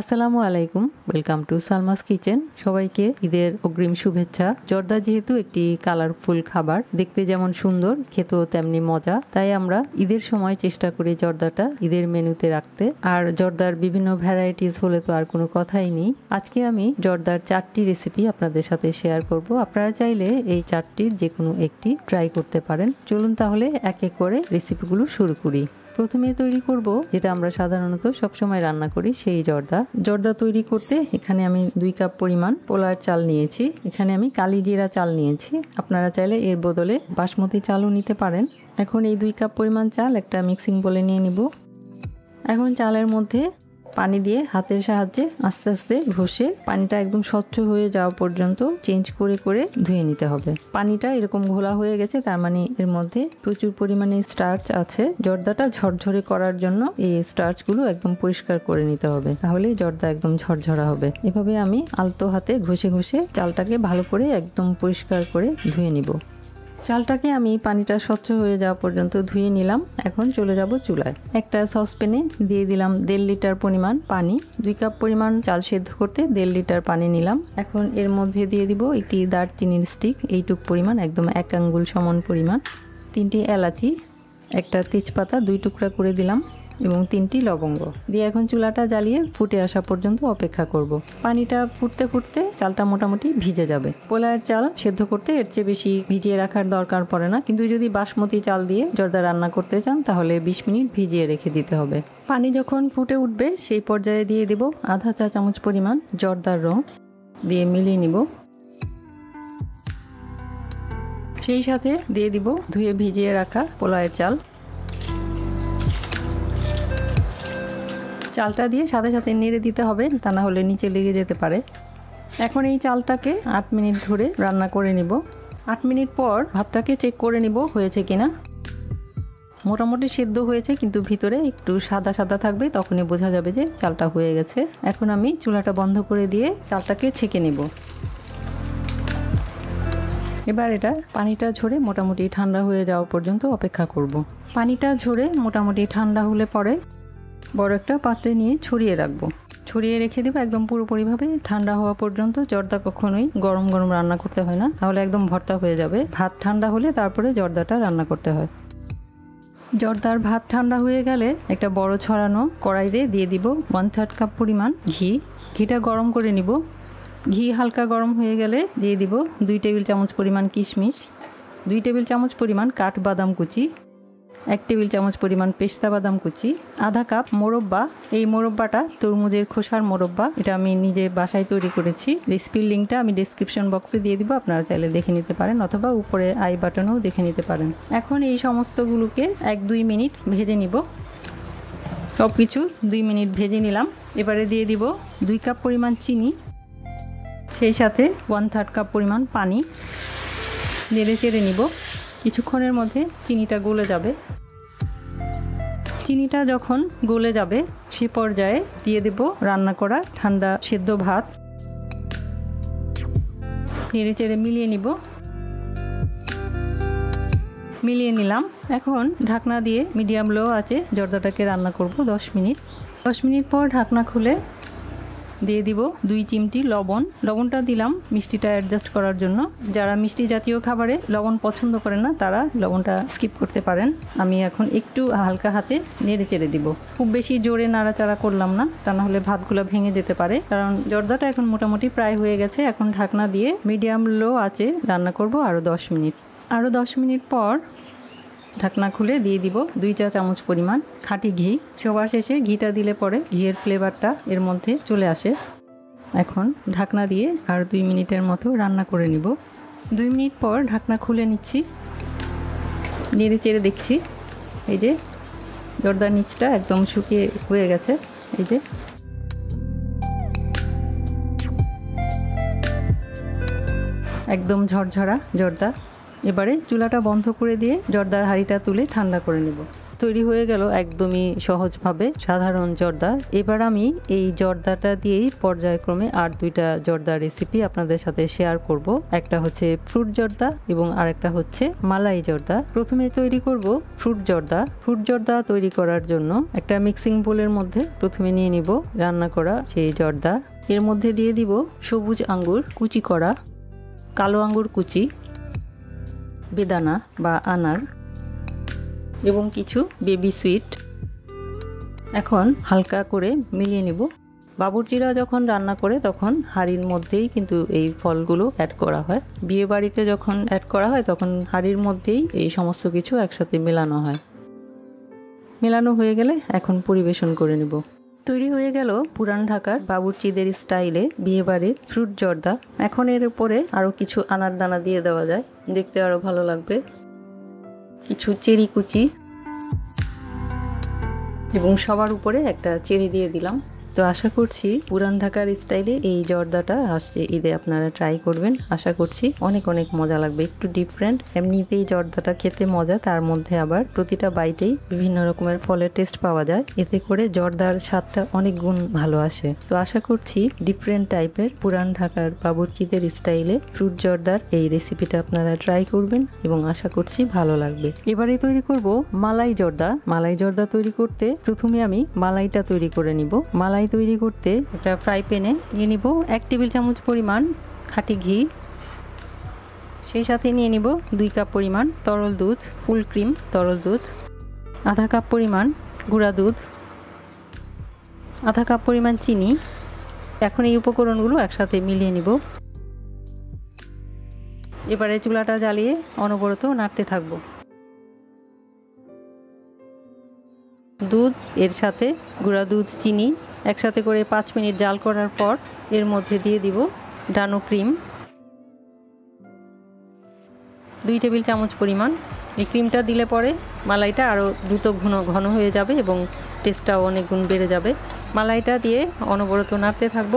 আসসালামু আলাইকুম, welcome to Salma's kitchen. সবাইকে ঈদের অগ্রিম শুভেচ্ছা। জর্দা যেহেতু একটি কালারফুল খাবার, দেখতে যেমন সুন্দর, খেতেও তেমনি মজা। তাই আমরা ঈদের সময় চেষ্টা করি জর্দাটা ঈদের মেনুতে রাখতে। আর জর্দার বিভিন্ন ভ্যারাইটিস হলে তো আর কোনো কথাই নেই। আজকে আমি জর্দার চারটি রেসিপি আপনাদের সাথে শেয়ার করব। আপনারা চাইলে এই চারটির যে কোনো একটি ট্রাই করতে পারেন। চলুন তাহলে এক এক করে রেসিপিগুলো শুরু করি। প্রথমে তৈরি করব, যেটা আমরা সাধারণত সবসময় রান্না করি, সেই জর্দা। জর্দা তৈরি করতে এখানে আমি দুই কাপ পরিমাণ পোলার চাল নিয়েছি। এখানে আমি কালি জিরা চাল নিয়েছি। আপনারা চাইলে এর বদলে বাসমতি চালও নিতে পারেন। এখন এই দুই কাপ পরিমাণ চাল একটা মিক্সিং বলে নিয়ে নিব। এখন চালের মধ্যে পানি দিয়ে হাতের সাহায্যে আস্তে আস্তে ঘষে পানিটা একদম স্বচ্ছ হয়ে যাওয়া পর্যন্ত চেঞ্জ করে করে ধুয়ে নিতে হবে। পানিটা এরকম ঘোলা হয়ে গেছে, তার মানে এর মধ্যে প্রচুর পরিমাণে স্টার্চ আছে। জর্দাটা ঝরঝরে করার জন্য এই স্টার্চগুলো একদম পরিষ্কার করে নিতে হবে, তাহলে জর্দা একদম ঝরঝরা হবে। এভাবে আমি আলতো হাতে ঘষে ঘষে চালটাকে ভালো করে একদম পরিষ্কার করে ধুয়ে নিব। চালটাকে আমি পানিটা স্বচ্ছ হয়ে যাওয়া পর্যন্ত ধুয়ে নিলাম। এখন চলে যাব চুলায়। একটা সসপ্যানে দিয়ে দিলাম দেড় লিটার পরিমাণ পানি। দুই কাপ পরিমাণ চাল সেদ্ধ করতে দেড় লিটার পানি নিলাম। এখন এর মধ্যে দিয়ে দিব একটি দারচিনির স্টিক। এইটুক পরিমাণ, একদম এক আঙ্গুল সমান পরিমাণ। তিনটি এলাচি, একটা তেজপাতা, দুই টুকরা করে দিলাম। এবং তিনটি লবঙ্গ। দিয়ে এখন চুলাটা জ্বালিয়ে ফুটে আসা পর্যন্ত অপেক্ষা করব। পানিটা ফুটতে ফুটতে চালটা মোটামুটি ভিজে যাবে। পোলায়ের চাল সেদ্ধ করতে এর চেয়ে বেশি ভিজিয়ে রাখার দরকার পড়ে না। কিন্তু যদি বাসমতি চাল দিয়ে জর্দা রান্না করতে চান, তাহলে বিশ মিনিট ভিজিয়ে রেখে দিতে হবে। পানি যখন ফুটে উঠবে, সেই পর্যায়ে দিয়ে দেব আধা চা চামচ পরিমাণ জর্দার রং। দিয়ে মিলিয়ে নিব। সেই সাথে দিয়ে দিব ধুয়ে ভিজিয়ে রাখা পোলায়ের চাল। চালটা দিয়ে সাথে সাথে নেড়ে দিতে হবে, তা না হলে নিচে লেগে যেতে পারে। এখন এই চালটাকে আট মিনিট ধরে রান্না করে নিব। আট মিনিট পর ভাতটাকে চেক করে নিব হয়েছে কিনা। মোটামুটি সেদ্ধ হয়েছে, কিন্তু ভিতরে একটু সাদা সাদা থাকবে, তখনই বোঝা যাবে যে চালটা হয়ে গেছে। এখন আমি চুলাটা বন্ধ করে দিয়ে চালটাকে ছেঁকে নেব। এবার এটা পানিটা ঝরে মোটামুটি ঠান্ডা হয়ে যাওয়া পর্যন্ত অপেক্ষা করব। পানিটা ঝরে মোটামুটি ঠান্ডা হলে পরে বড় একটা পাত্রে নিয়ে ছড়িয়ে রাখব। ছড়িয়ে রেখে দেবো একদম পুরোপুরিভাবে। ঠান্ডা হওয়া পর্যন্ত জর্দা কখনোই গরম গরম রান্না করতে হয় না। তাহলে একদম ভর্তা হয়ে যাবে। ভাত ঠান্ডা হলে তারপরে জর্দাটা রান্না করতে হয়। জর্দার ভাত ঠান্ডা হয়ে গেলে একটা বড় ছড়ানো কড়াইতে দিয়ে দিব ওয়ান থার্ড কাপ পরিমাণ ঘি। ঘিটা গরম করে নিব। ঘি হালকা গরম হয়ে গেলে দিয়ে দিব দুই টেবিল চামচ পরিমাণ কিশমিশ। দুই টেবিল চামচ পরিমাণ কাঠ বাদাম কুচি। এক টেবিল চামচ পরিমাণ পেস্তা বাদাম কুচি, আধা কাপ মোরব্বা। এই মোরব্বাটা তরমুজের খোসার মোরব্বা। এটা আমি নিজে বাসায় তৈরি করেছি। রেসিপির লিঙ্কটা আমি ডিসক্রিপশন বক্সে দিয়ে দিব। আপনারা চাইলে দেখে নিতে পারেন অথবা উপরে আই বাটনেও দেখে নিতে পারেন। এখন এই সমস্তগুলোকে এক দুই মিনিট ভেজে নিব। সব কিছু দুই মিনিট ভেজে নিলাম। এবারে দিয়ে দিব দুই কাপ পরিমাণ চিনি, সেই সাথে ওয়ান থার্ড কাপ পরিমাণ পানি। নেড়ে চেড়ে নিব। কিছুক্ষণের মধ্যে চিনিটা গলে যাবে। চিনিটা যখন গলে যাবে, সে পর্যায়ে দিয়ে দেব রান্না করা ঠান্ডা সেদ্ধ ভাত। নেড়ে চেড়ে মিলিয়ে নিব। মিলিয়ে নিলাম। এখন ঢাকনা দিয়ে মিডিয়াম লো আছে, জর্দাটাকে রান্না করব দশ মিনিট। দশ মিনিট পর ঢাকনা খুলে দিয়ে দিব দুই চিমটি লবণ। লবণটা দিলাম মিষ্টিটা অ্যাডজাস্ট করার জন্য। যারা মিষ্টি জাতীয় খাবারে লবণ পছন্দ করে না, তারা লবণটা স্কিপ করতে পারেন। আমি এখন একটু হালকা হাতে নেড়ে চেড়ে দিব। খুব বেশি জোরে নাড়াচাড়া করলাম না, তা না হলে ভাতগুলো ভেঙে যেতে পারে। কারণ জর্দাটা এখন মোটামুটি প্রায় হয়ে গেছে। এখন ঢাকনা দিয়ে মিডিয়াম লো আছে রান্না করব আরও দশ মিনিট। আরও দশ মিনিট পর ঢাকনা খুলে দিয়ে দিব দুই চা চামচ পরিমাণ খাঁটি ঘি। সবার শেষে ঘিটা দিলে পরে ঘিয়ের ফ্লেভারটা এর মধ্যে চলে আসে। এখন ঢাকনা দিয়ে আর দুই মিনিটের মতো রান্না করে নিব। দুই মিনিট পর ঢাকনা খুলে নিচ্ছি। নেড়ে চেড়ে দেখছি। এই যে জর্দার নিচটা একদম শুকিয়ে হয়ে গেছে। এই যে একদম ঝরঝরা জর্দা। এবারে চুলাটা বন্ধ করে দিয়ে জর্দার হাঁড়িটা তুলে ঠান্ডা করে নেব। তৈরি হয়ে গেল একদমই সহজভাবে সাধারণ জর্দা। এবার আমি এই জর্দাটা দিয়েই পর্যায়ক্রমে আর দুইটা জর্দা রেসিপি আপনাদের সাথে শেয়ার করব। একটা হচ্ছে ফ্রুট জর্দা এবং আরেকটা হচ্ছে মালাই জর্দা। প্রথমে তৈরি করব ফ্রুট জর্দা। ফ্রুট জর্দা তৈরি করার জন্য একটা মিক্সিং বোলের মধ্যে প্রথমে নিয়ে নিব রান্না করা সেই জর্দা। এর মধ্যে দিয়ে দিব সবুজ আঙ্গুর কুচি করা, কালো আঙ্গুর কুচি বেদানা বা আনার এবং কিছু বেবি সুইট এখন হালকা করে মিলিয়ে নেব। বাবুর্চিরা যখন রান্না করে, তখন হাঁড়ির মধ্যেই কিন্তু এই ফলগুলো অ্যাড করা হয়। বিয়ে বাড়িতে যখন অ্যাড করা হয়, তখন হাঁড়ির মধ্যেই এই সমস্ত কিছু একসাথে মেলানো হয়। মেলানো হয়ে গেলে এখন পরিবেশন করে নেব। তৈরি হয়ে গেল পুরান ঢাকার বাবুর্চিদের স্টাইলে বিয়েবাড়ির ফ্রুট জর্দা। এখন এর উপরে আরও কিছু আনার দানা দিয়ে দেওয়া যায়। দেখতে আরও ভালো লাগবে। কিছু চেরি কুচি এবং সবার উপরে একটা চেরি দিয়ে দিলাম। তো আশা করছি পুরান ঢাকার স্টাইলে এই জর্দাটা আসছে, ঈদে আপনারা ট্রাই করবেন। আশা করছি অনেক অনেক মজা লাগবে, একটু ডিফারেন্ট এমনিতেই জর্দাটা খেতে মজা, তার মধ্যে আবার প্রতিটা বাইটেই বিভিন্ন রকমের ফলের টেস্ট পাওয়া যায়। এতে করে জর্দার স্বাদটা অনেক গুণ ভালো আসে। তো আশা করছি ডিফারেন্ট টাইপের পুরান ঢাকার বাবুর্চিদের স্টাইলে ফ্রুট জর্দার এই রেসিপিটা আপনারা ট্রাই করবেন এবং আশা করছি ভালো লাগবে। এবারে তৈরি করব মালাই জর্দা। মালাই জর্দা তৈরি করতে প্রথমে আমি মালাইটা তৈরি করে নিব। মালাই মালাই তৈরি করতে একটা ফ্রাই প্যানে নিয়ে নিব এক টেবিল চামচ পরিমাণ খাঁটি ঘি। সেই সাথে নিয়ে নিব দুই কাপ পরিমাণ তরল দুধ, ফুল ক্রিম, তরল দুধ। আধা কাপ পরিমাণ গুঁড়া দুধ। আধা কাপ পরিমাণ চিনি। এখন এই উপকরণগুলো একসাথে মিলিয়ে নিব। এবারে চুলাটা জ্বালিয়ে অনবরত নাড়তে থাকব। দুধ, এর সাথে গুঁড়া দুধ, চিনি একসাথে করে পাঁচ মিনিট জাল করার পর এর মধ্যে দিয়ে দিব ডানো ক্রিম। দুই টেবিল চামচ পরিমাণ। এই ক্রিমটা দিলে পরে মালাইটা আরও দ্রুত ঘন ঘন হয়ে যাবে এবং টেস্টটাও অনেক গুণ বেড়ে যাবে। মালাইটা দিয়ে অনবরত নাড়তে থাকব।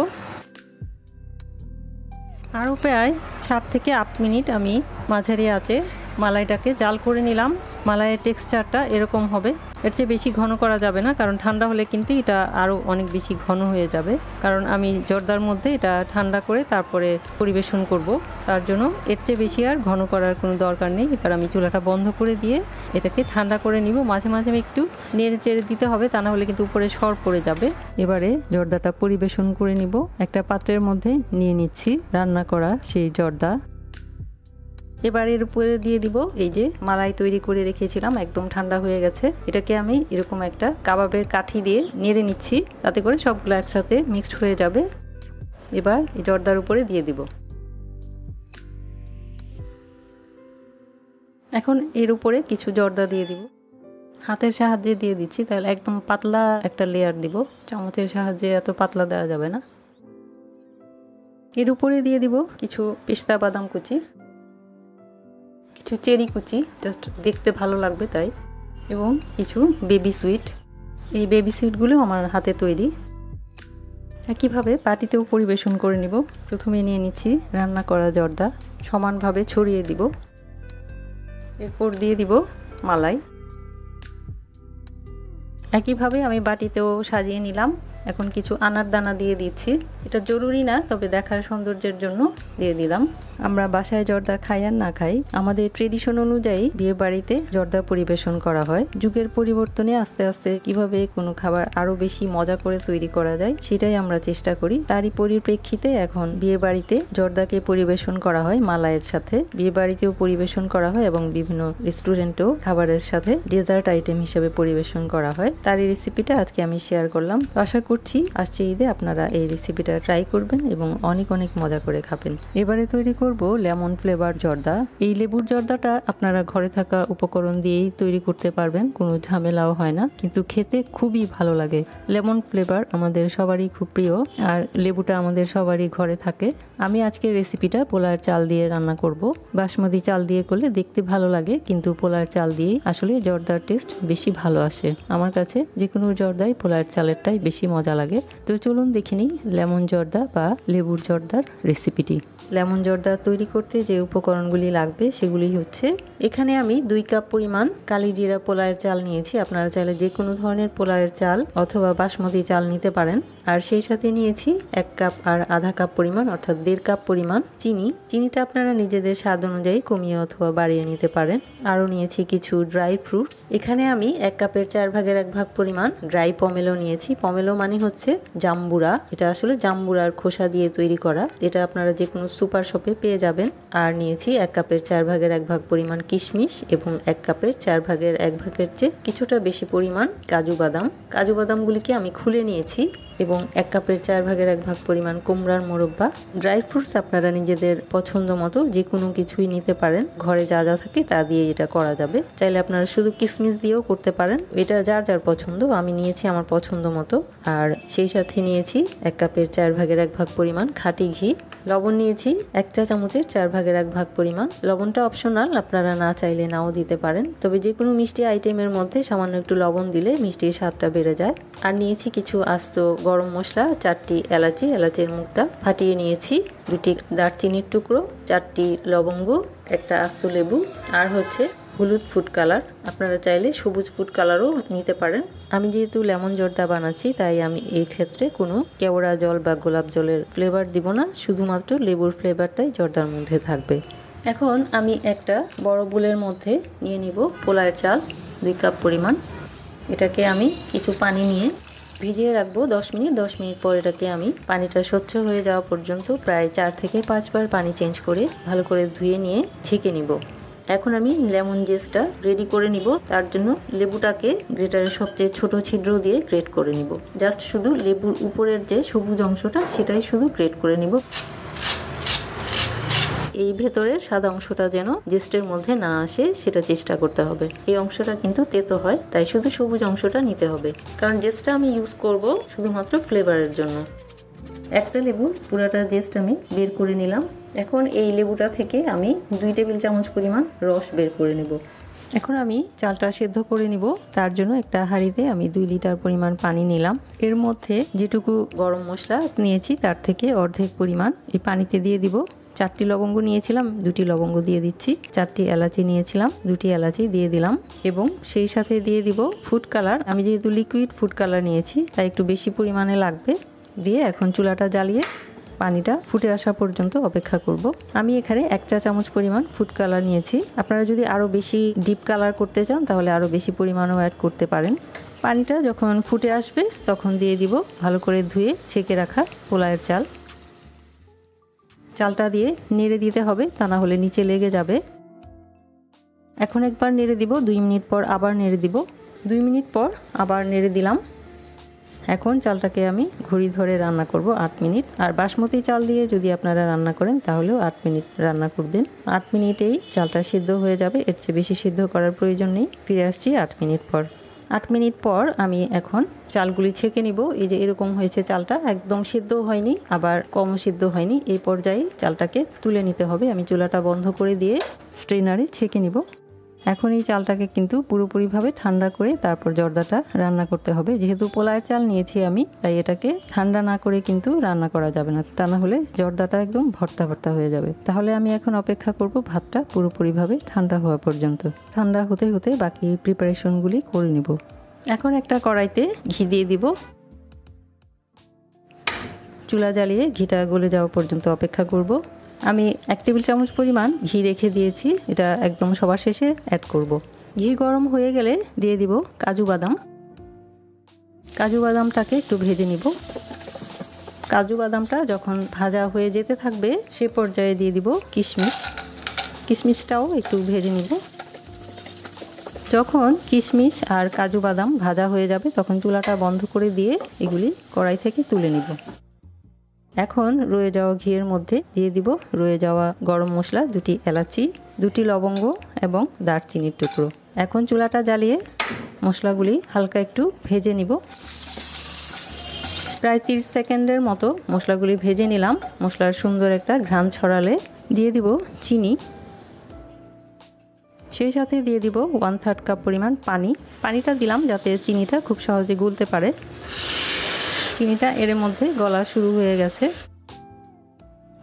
আরও প্রায় সাত থেকে আট মিনিট আমি মাঝারি আছে মালাইটাকে জাল করে নিলাম। মালাইয়ের টেক্সচারটা এরকম হবে। এর চেয়ে বেশি ঘন করা যাবে না, কারণ ঠান্ডা হলে কিন্তু এটা আরও অনেক বেশি ঘন হয়ে যাবে। কারণ আমি জর্দার মধ্যে এটা ঠান্ডা করে তারপরে পরিবেশন করব। তার জন্য এর চেয়ে বেশি আর ঘন করার কোনো দরকার নেই। এবার আমি চুলাটা বন্ধ করে দিয়ে এটাকে ঠান্ডা করে নিব। মাঝে মাঝে একটু নেড়ে চেড়ে দিতে হবে, তা না হলে কিন্তু উপরে সর পড়ে যাবে। এবারে জর্দাটা পরিবেশন করে নিব। একটা পাত্রের মধ্যে নিয়ে নিচ্ছি রান্না করা সেই জর্দা। এবার এর উপরে দিয়ে দিব, এই যে মালাই তৈরি করে রেখেছিলাম, একদম ঠান্ডা হয়ে গেছে। এটাকে আমি এরকম একটা কাবাবের কাঠি দিয়ে নেড়ে নিচ্ছি, তাতে করে সবগুলো একসাথে মিক্সড হয়ে যাবে। এবার এই জর্দার উপরে দিয়ে দিব। এখন এর উপরে কিছু জর্দা দিয়ে দিব। হাতের সাহায্যে দিয়ে দিচ্ছি, তাহলে একদম পাতলা একটা লেয়ার দিব। চামচের সাহায্যে এত পাতলা দেওয়া যাবে না। এর উপরে দিয়ে দিব কিছু পেস্তা বাদাম কুচি। কিছু চেরি কুচি জাস্ট দেখতে ভালো লাগবে তাই। এবং কিছু বেবি সুইট এই বেবি সুইটগুলো আমার হাতে তৈরি। একইভাবে পাটিতেও পরিবেশন করে নিব। প্রথমে নিয়ে নিচ্ছি রান্না করা জর্দা। সমানভাবে ছড়িয়ে দিব। এরপর দিয়ে দিব মালাই। একইভাবে আমি বাটিতেও সাজিয়ে নিলাম। এখন কিছু আনার দানা দিয়ে দিচ্ছি। এটা জরুরি না, তবে দেখার সৌন্দর্যের জন্য দিয়ে দিলাম। আমরা বাসায় জর্দা খাই আর না খাই, আমাদের ট্রেডিশন অনুযায়ী বিয়ে বাড়িতে জর্দা পরিবেশন করা হয়। যুগের পরিবর্তনে আস্তে আস্তে কীভাবে কোনো খাবার আরও বেশি মজা করে তৈরি করা যায়, সেটাই আমরা চেষ্টা করি। তারই পরিপ্রেক্ষিতে এখন বিয়ে বাড়িতে জর্দাকে পরিবেশন করা হয় মালাইয়ের সাথে। বিয়ে বাড়িতেও পরিবেশন করা হয় এবং বিভিন্ন রেস্টুরেন্টেও খাবারের সাথে ডেজার্ট আইটেম হিসেবে পরিবেশন করা হয়। তারই রেসিপিটা আজকে আমি শেয়ার করলাম। আশা করছি, আসছে ঈদে আপনারা এই রেসিপিটা ট্রাই করবেন এবং অনেক অনেক মজা করে খাবেন। এবারে তৈরি করব লেমন ফ্লেভার জর্দা। এই লেবুর জর্দাটা আপনারা ঘরে থাকা উপকরণ দিয়েই তৈরি করতে পারবেন, কোনো ঝামেলাও হয় না। কিন্তু খেতে খুবই ভালো লাগে। লেমন ফ্লেভার আমাদের সবারই খুব প্রিয়, আর লেবুটা আমাদের সবারই ঘরে থাকে। আমি আজকের রেসিপিটা পোলার চাল দিয়ে রান্না করব। বাসমতি চাল দিয়ে করলে দেখতে ভালো লাগে, কিন্তু পোলার চাল দিয়ে আসলে জর্দার টেস্ট বেশি ভালো আসে। আমার কাছে যে কোনো জর্দাই পোলার চালেরটাই বেশি মজা লাগে। তো চলুন দেখে নিই লেমন জর্দা বা লেবুর জর্দার রেসিপিটি। লেমন জর্দা তৈরি করতে যে উপকরণগুলি লাগবে সেগুলি হচ্ছে, এখানে আমি দুই কাপ পরিমাণ কালি জিরা পোলায়ের চাল নিয়েছি। আপনারা চাইলে যে কোনো ধরনের পোলায়ের চাল অথবা বাসমতি চাল নিতে পারেন। আর সেই সাথে নিয়েছি এক কাপ আর আধা কাপ পরিমাণ, অর্থাৎ দেড় কাপ পরিমাণ চিনি। চিনিটা আপনারা নিজেদের স্বাদ অনুযায়ী কমিয়ে অথবা বাড়িয়ে নিতে পারেন। আরও নিয়েছি কিছু ড্রাই ফ্রুটস এখানে আমি এক কাপের চার ভাগের এক ভাগ পরিমাণ ড্রাই পমেলো নিয়েছি। পমেলো মানে হচ্ছে জাম্বুরা। এটা আসলে জাম্বুরার খোসা দিয়ে তৈরি করা। এটা আপনারা যে কোনো সুপার শপে পেয়ে যাবেন। আর নিয়েছি এক কাপের চার ভাগের এক ভাগ পরিমাণ কিশমিশ এবং এক কাপের চার ভাগের এক ভাগের চেয়ে কিছুটা বেশি পরিমাণ কাজু বাদাম। কাজু বাদামগুলিকে আমি খুলে নিয়েছি। এবং এক কাপের চার ভাগের এক ভাগ পরিমাণ কুমড়ার মোরব্বা ড্রাই ফ্রুটস আপনারা নিজেদের পছন্দ মতো যে কোনো কিছুই নিতে পারেন। ঘরে যা যা থাকে তা দিয়ে এটা করা যাবে। চাইলে আপনারা শুধু কিশমিশ দিয়েও করতে পারেন। এটা যার যার পছন্দ, আমি নিয়েছি আমার পছন্দ মতো। আর সেই সাথে নিয়েছি এক কাপের চার ভাগের এক ভাগ পরিমাণ খাঁটি ঘি। লবণ নিয়েছি এক চা চামচের চার ভাগের এক ভাগ পরিমাণ। লবণটা অপশনাল আপনারা না চাইলে নাও দিতে পারেন। তবে যে কোনো মিষ্টি আইটেমের মধ্যে সামান্য একটু লবণ দিলে মিষ্টির স্বাদটা বেড়ে যায়। আর নিয়েছি কিছু আস্ত গরম মশলা, চারটি এলাচি, এলাচের মুখটা ফাটিয়ে নিয়েছি। দুটি দারচিনির টুকরো, চারটি লবঙ্গ, একটা আস্ত লেবু, আর হচ্ছে হলুদ ফুড কালার। আপনারা চাইলে সবুজ ফুড কালারও নিতে পারেন। আমি যেহেতু লেমন জর্দা বানাচ্ছি, তাই আমি এই ক্ষেত্রে কোনো কেওড়া জল বা গোলাপ জলের ফ্লেভার দিব না। শুধুমাত্র লেবুর ফ্লেভারটাই জর্দার মধ্যে থাকবে। এখন আমি একটা বড় বুলের মধ্যে নিয়ে নিব পোলার চাল, দুই কাপ পরিমাণ। এটাকে আমি কিছু পানি নিয়ে ভিজিয়ে রাখব। দশ মিনিট দশ মিনিট পর এটাকে আমি পানিটা স্বচ্ছ হয়ে যাওয়া পর্যন্ত প্রায় চার থেকে পাঁচবার পানি চেঞ্জ করে ভালো করে ধুয়ে নিয়ে ছেঁকে নিব। এখন আমি লেমন জেসটা রেডি করে নিব। তার জন্য লেবুটাকে গ্রেটারের সবচেয়ে ছোট ছিদ্র দিয়ে গ্রেট করে নিব। জাস্ট শুধু লেবুর উপরের যে সবুজ অংশটা, সেটাই শুধু গ্রেট করে নিব। এই ভেতরের সাদা অংশটা যেন জেস্টের মধ্যে না আসে, সেটা চেষ্টা করতে হবে। এই অংশটা কিন্তু তেতো হয়, তাই শুধু সবুজ অংশটা নিতে হবে। কারণ জেস্টটা আমি ইউজ করব শুধুমাত্র ফ্লেভারের জন্য। একটা লেবু, পুরাটা জেস্ট আমি বের করে নিলাম। এখন এই লেবুটা থেকে আমি দুই টেবিল চামচ পরিমাণ রস বের করে নেব। এখন আমি চালটা সেদ্ধ করে নিব। তার জন্য একটা হাঁড়িতে আমি দুই লিটার পরিমাণ পানি নিলাম। এর মধ্যে যেটুকু গরম মশলা নিয়েছি, তার থেকে অর্ধেক পরিমাণ এই পানিতে দিয়ে দিব। চারটি লবঙ্গ নিয়েছিলাম, দুটি লবঙ্গ দিয়ে দিচ্ছি, চারটি এলাচি নিয়েছিলাম, দুটি এলাচি দিয়ে দিলাম এবং সেই সাথে দিয়ে দিব ফুড কালার আমি যেহেতু লিকুইড ফুড কালার নিয়েছি, তাই একটু বেশি পরিমাণে লাগবে। দিয়ে এখন চুলাটা জ্বালিয়ে পানিটা ফুটে আসা পর্যন্ত অপেক্ষা করব। আমি এখানে এক চা চামচ পরিমাণ ফুড কালার নিয়েছি। আপনারা যদি আরও বেশি ডিপ কালার করতে চান, তাহলে আরও বেশি পরিমাণও অ্যাড করতে পারেন। পানিটা যখন ফুটে আসবে, তখন দিয়ে দিব ভালো করে ধুয়ে ছেঁকে রাখা পোলায়ের চাল। চালটা দিয়ে নেড়ে দিতে হবে, তা না হলে নিচে লেগে যাবে। এখন একবার নেড়ে দিব, দুই মিনিট পর আবার নেড়ে দিব। দুই মিনিট পর আবার নেড়ে দিলাম। এখন চালটাকে আমি ঘড়ি ধরে রান্না করব আট মিনিট। আর বাসমতি চাল দিয়ে যদি আপনারা রান্না করেন, তাহলেও আট মিনিট রান্না করবেন। আট মিনিটেই চালটা সিদ্ধ হয়ে যাবে, এর চেয়ে বেশি সিদ্ধ করার প্রয়োজন নেই। ফিরে আসছি আট মিনিট পর। আট মিনিট পর আমি এখন চালগুলি ছেঁকে নিব। এই যে এরকম হয়েছে চালটা, একদম সিদ্ধ হয়নি, আবার কম সিদ্ধ হয়নি। এই পর্যায়ে চালটাকে তুলে নিতে হবে। আমি চুলাটা বন্ধ করে দিয়ে স্ট্রেনারে ছেঁকে নিব। এখন এই চালটাকে কিন্তু পুরোপুরিভাবে ঠান্ডা করে তারপর জর্দাটা রান্না করতে হবে। যেহেতু পোলায়ের চাল নিয়েছি আমি, তাই এটাকে ঠান্ডা না করে কিন্তু রান্না করা যাবে না। তা না হলে জর্দাটা একদম ভর্তা ভর্তা হয়ে যাবে। তাহলে আমি এখন অপেক্ষা করব ভাতটা পুরোপুরিভাবে ঠান্ডা হওয়া পর্যন্ত। ঠান্ডা হতে হতে বাকি প্রিপারেশনগুলি করে নিব। এখন একটা কড়াইতে ঘি দিয়ে দিব। চুলা জ্বালিয়ে ঘিটা গলে যাওয়া পর্যন্ত অপেক্ষা করব। আমি এক টেবিল চামচ পরিমাণ ঘি রেখে দিয়েছি। এটা একদম সবার শেষে অ্যাড করব। ঘি গরম হয়ে গেলে দিয়ে দিব কাজু বাদাম। কাজু বাদামটাকে একটু ভেজে নিব। কাজু বাদামটা যখন ভাজা হয়ে যেতে থাকবে, সে পর্যায়ে দিয়ে দিব কিশমিশ। কিশমিশটাও একটু ভেজে নিব। যখন কিশমিশ আর কাজু বাদাম ভাজা হয়ে যাবে, তখন চুলাটা বন্ধ করে দিয়ে এগুলি কড়াই থেকে তুলে নিব। এখন রয়ে যাওয়া ঘিয়ের মধ্যে দিয়ে দিব রয়ে যাওয়া গরম মশলা, দুটি এলাচি, দুটি লবঙ্গ এবং দারচিনির টুকরো। এখন চুলাটা জ্বালিয়ে মশলাগুলি হালকা একটু ভেজে নিব। প্রায় তিরিশ সেকেন্ডের মতো মশলাগুলি ভেজে নিলাম। মশলার সুন্দর একটা ঘ্রাণ ছড়ালে দিয়ে দিব চিনি। সেই সাথে দিয়ে দিব ওয়ান থার্ড কাপ পরিমাণ পানি। পানিটা দিলাম যাতে চিনিটা খুব সহজে গুলতে পারে। চিনিটা এর মধ্যে গলা শুরু হয়ে গেছে।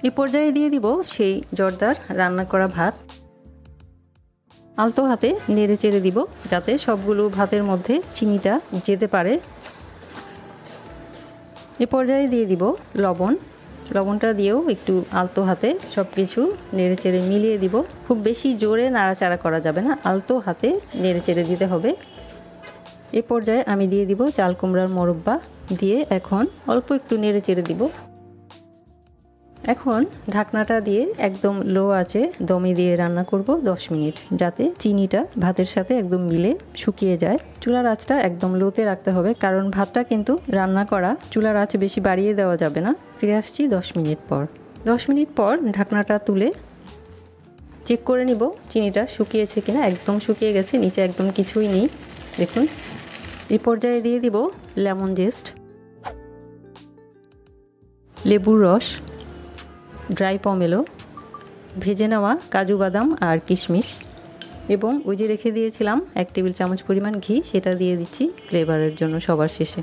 এ পর্যায়ে দিয়ে দিব সেই জর্দার রান্না করা ভাত। আলতো হাতে নেড়ে চেড়ে দিব যাতে সবগুলো ভাতের মধ্যে চিনিটা যেতে পারে। এ পর্যায়ে দিয়ে দিব লবণ। লবণটা দিয়েও একটু আলতো হাতে সব কিছু নেড়ে চেড়ে মিলিয়ে দিব। খুব বেশি জোরে নাড়াচাড়া করা যাবে না, আলতো হাতে নেড়ে চেড়ে দিতে হবে। এ পর্যায়ে আমি দিয়ে দিব চাল কুমড়ার মোরব্বা। দিয়ে এখন অল্প একটু নেড়ে চেড়ে দিব। এখন ঢাকনাটা দিয়ে একদম লো আছে দমে দিয়ে রান্না করব 10 মিনিট, যাতে চিনিটা ভাতের সাথে একদম মিলে শুকিয়ে যায়। চুলার আঁচটা একদম লোতে রাখতে হবে, কারণ ভাতটা কিন্তু রান্না করা চুলার আঁচ বেশি বাড়িয়ে দেওয়া যাবে না। ফিরে আসছি 10 মিনিট পর। 10 মিনিট পর ঢাকনাটা তুলে চেক করে নিব চিনিটা শুকিয়েছে কিনা। একদম শুকিয়ে গেছে, নিচে একদম কিছুই নেই। দেখুন এই পর্যায়ে দিয়ে দিব লেমন জেস্ট, লেবুর রস, ড্রাই পমেলো, ভেজে নেওয়া কাজু বাদাম আর কিশমিশ এবং ওই যে রেখে দিয়েছিলাম এক টেবিল চামচ পরিমাণ ঘি, সেটা দিয়ে দিচ্ছি ফ্লেভারের জন্য সবার শেষে।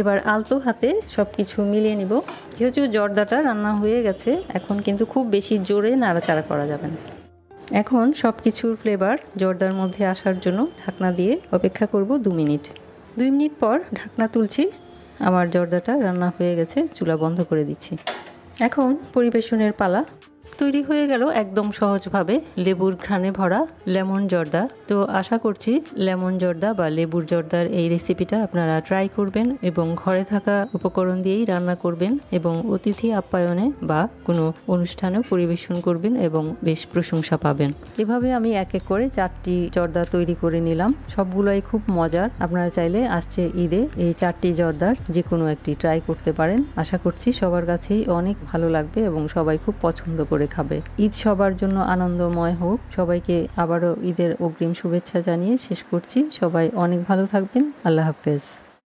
এবার আলতো হাতে সব কিছু মিলিয়ে নিব। যেহেতু জর্দাটা রান্না হয়ে গেছে, এখন কিন্তু খুব বেশি জোরে নাড়াচাড়া করা যাবে না। এখন সব কিছুর ফ্লেভার জর্দার মধ্যে আসার জন্য ঢাকনা দিয়ে অপেক্ষা করব দু মিনিট। দুই মিনিট পর ঢাকনা তুলছি। আমার জর্দাটা রান্না হয়ে গেছে, চুলা বন্ধ করে দিচ্ছি। এখন পরিবেশনের পালা। তৈরি হয়ে গেল একদম সহজভাবে লেবুর ঘ্রাণে ভরা লেমন জর্দা। তো আশা করছি লেমন জর্দা বা লেবুর জর্দার এই রেসিপিটা আপনারা ট্রাই করবেন এবং ঘরে থাকা উপকরণ দিয়েই রান্না করবেন এবং অতিথি আপ্যায়নে বা কোনো অনুষ্ঠানেও পরিবেশন করবেন এবং বেশ প্রশংসা পাবেন। এভাবে আমি এক এক করে চারটি জর্দা তৈরি করে নিলাম। সবগুলোই খুব মজার। আপনারা চাইলে আসছে ঈদে এই চারটি জর্দার যে কোনো একটি ট্রাই করতে পারেন। আশা করছি সবার কাছেই অনেক ভালো লাগবে এবং সবাই খুব পছন্দ করে খাবে। ঈদ সবার জন্য আনন্দময় হোক। সবাইকে আবারও ঈদের অগ্রিম শুভেচ্ছা জানিয়ে শেষ করছি। সবাই অনেক ভালো থাকবেন। আল্লাহ হাফেজ।